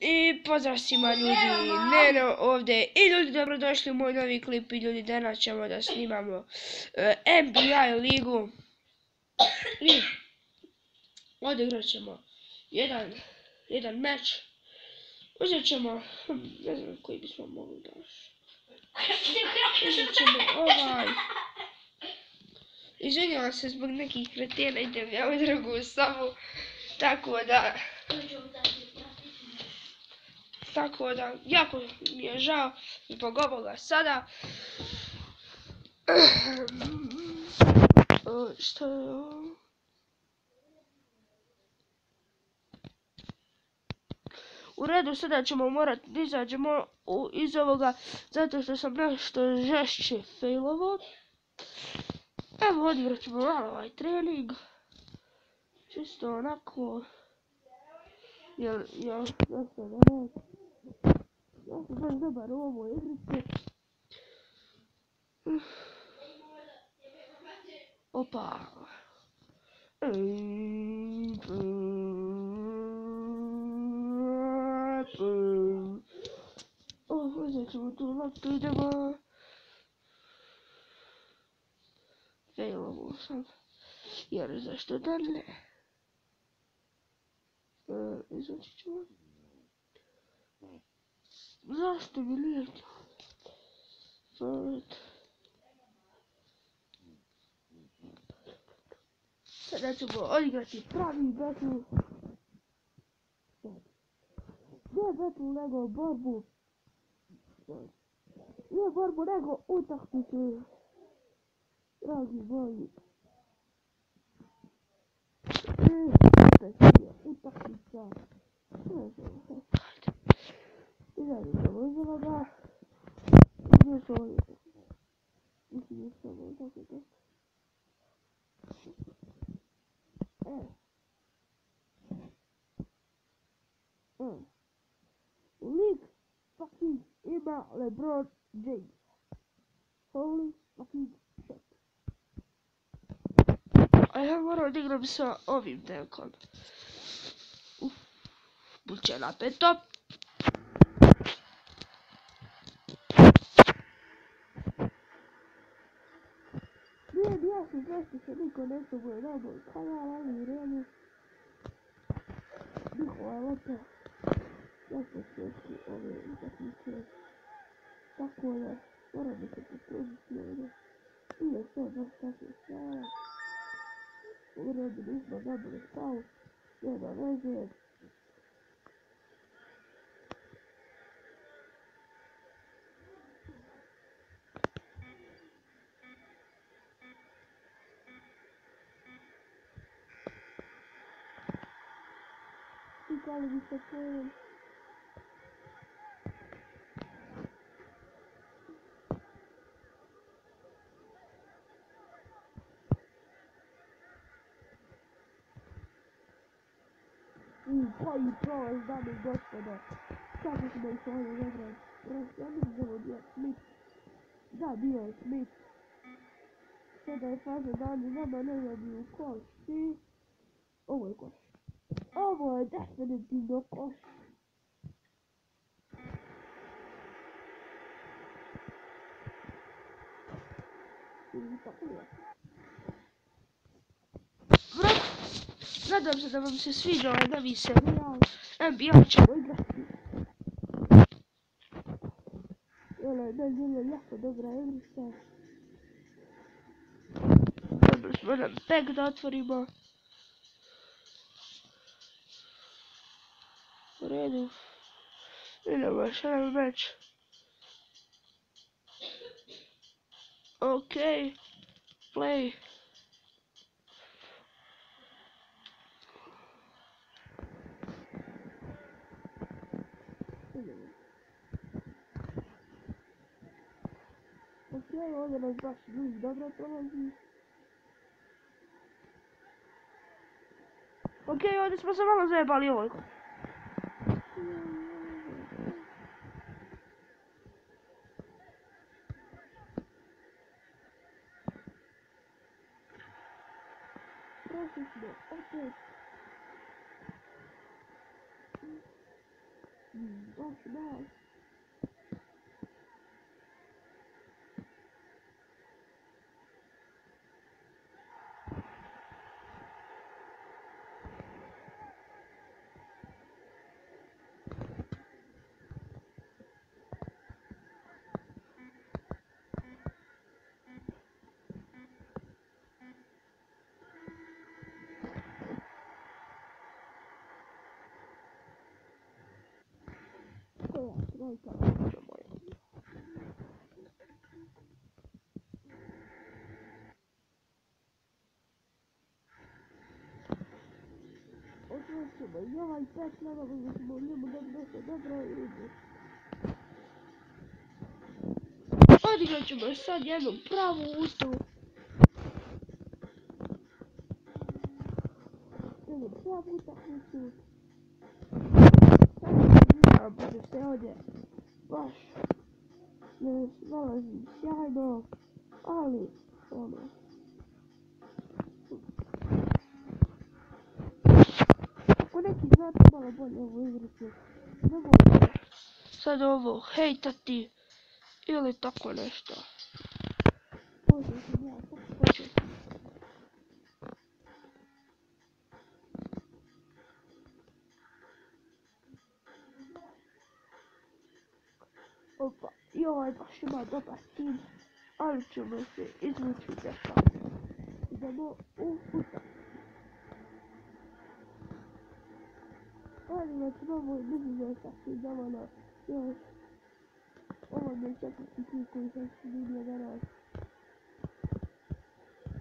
I pozdrav svima ljudi, Neno ovdje i ljudi dobrodošli u moj novi klip i ljudi danas ćemo da snimamo e, NBA ligu. I odigrat ćemo jedan, jedan meč, uzet ćemo, hm, ne znam koji bismo mogli daš, uzet ćemo ovaj, izvinjavam se zbog nekih kretena, idem ja u drugu sobu, tako da, tako da, jako mi je žao zbog ovoga sada. O, Što je ovo? U redu, sada ćemo morati da izađemo iz ovoga, zato što sam nešto žešće failovo. Evo, odigrat ćemo malo ovaj trening. Čisto onako. Jel, jel, ja sam ono, ja sam baš dobar u ovoj igrici. Opa. O, uzet ćemo tu loptu, idemo. Failovo sam. Zašto mi nije to? Sad. Sada ćemo odigrati pravi battle. Ne battle nego borbu. Ne borbu nego utakmicu. Dragi moji. E, je utakmica. Ne znam, hajde. Izađi ćemo iz ovoga. Gdje su ovi? Mislim da su ovo tako da. E. E. Lik fucking ima LeBron James. Holy fucking shit. A ja moram da igram sa ovim dekom. Uf. Buće napeto. Nije mi jasno zašto se niko ne zboguje na moj kanal, ali u redu. Njihova lopta. Ja sam svjetski ove utakmice. Tako da, moram da se potruditi ovdje. Nije to baš tako sjajno. U redu nismo dobili faul. Nema veze. I da li bi se pojem? I koji prolaz, dame i gospodo. Kako smo ih ovdje zagrali? Prosto, ja mislim da ovo bio Smith. Da, bio je Smith. Ovo je definitivno koš. Brat, nadam se da vam se sviđa ovaj novi serijal. NBA ćemo igrati. Ona je meni je jako dobra igrica. Dobro smo nam peg da otvorimo. U redu. Idemo još jedan meč. Ok. Play. Idemo. Ok, ovdje nas baš ljudi dobro prolazi. Ok, ovdje smo se malo zajebali ovoj. тебя. Опять. До свидания. Baš, baš. Koja trojka možda moja. Odvrćemo i ovaj pet nadamo da smo u njemu da nešto dobro idu. Odigrat ćemo sad jednu bude se ovdje baš ne nalazi sjajno, ali ono, ako neki znate malo bolje ovu igricu, nemojte sad ovo hejtati ili tako nešto. Opa, i ovaj baš ima dobar tim, ali ćemo se izvući neka. Idemo u utakmicu. Ali na prvo mislim da sasvim dovoljno još. Ovo mi je četvrti tim koji sam snimio danas.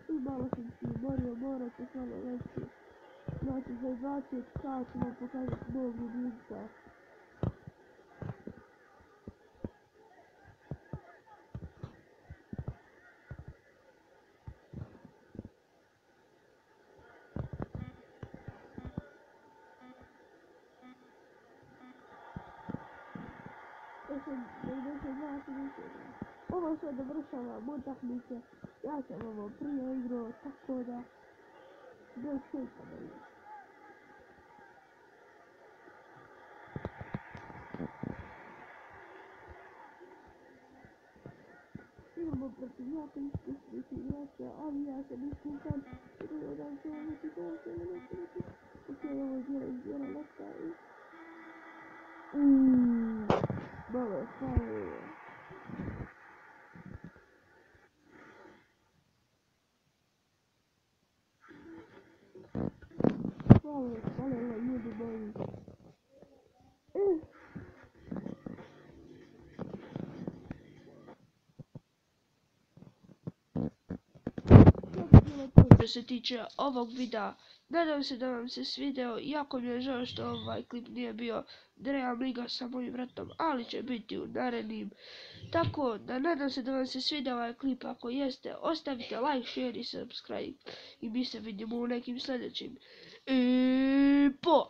I malo sam se umorio, morat ću samo reći. Znači za 20 sat ću vam pokazati. Ja sam 92 mišljenja. Ovo sve dovršavam utakmice. Ja sam ovo prije igrao, tako da... Bez hejta da je. Idemo protiv jako iskusnih igrača, ali ja sam iskusan. Idemo da će ovo biti gol, će ovo neće biti. Ok, ovo je dijela izbjela lopta i... Uuuu, malo je falilo. Malo je falilo, ljudi moji. Eh. Što se tiče ovog videa, nadam se da vam se svideo, jako mi je žao što ovaj klip nije bio Dream Liga sa mojim vratom, ali će biti u narednim. Tako da nadam se da vam se svidio ovaj klip, ako jeste, ostavite like, share i subscribe i mi se vidimo u nekim sljedećim. I po!